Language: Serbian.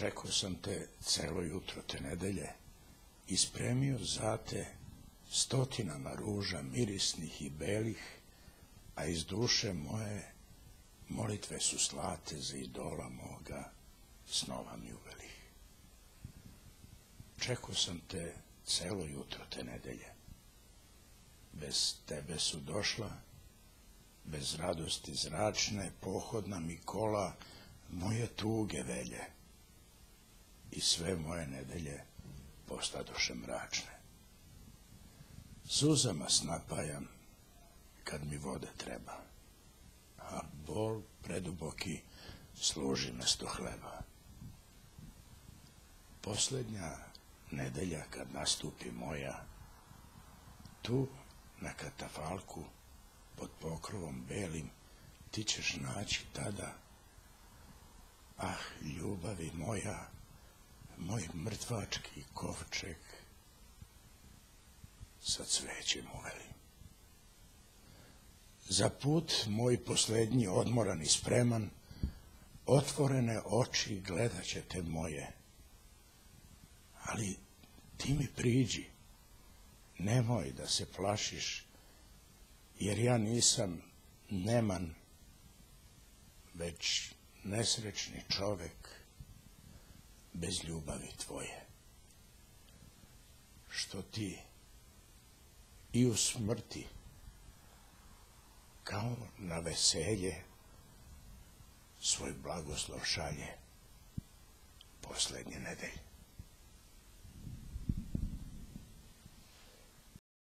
Čekao sam te celo jutro te nedelje i spremio za te stotinama ruža mirisnih i belih, a iz duše moje molitve su slate za idola moga, snova mi uvelih. Čekao sam te celo jutro te nedelje. Bez tebe su došla, bez radosti zračne, pohodna mi kola, moje tuge velje i sve moje nedelje postadoše mračne. Suzama snapajam kad mi vode treba, a bol preduboki služi mesto hleba. Poslednja nedelja kad nastupi moja, tu na katafalku pod pokrovom belim ti ćeš naći tada Ah, ljubavi moja, moj mrtvački kovčeg sa cvećem uveli. Za put moj poslednji odmoran i spreman, otvorene oči gledat ćete moje. Ali ti mi priđi, nemoj da se plašiš, jer ja nisam neman, već nesrećni čovek bez ljubavi tvoje. Što ti i u smrti kao na veselje svoj blagoslov šalje poslednje nedelje.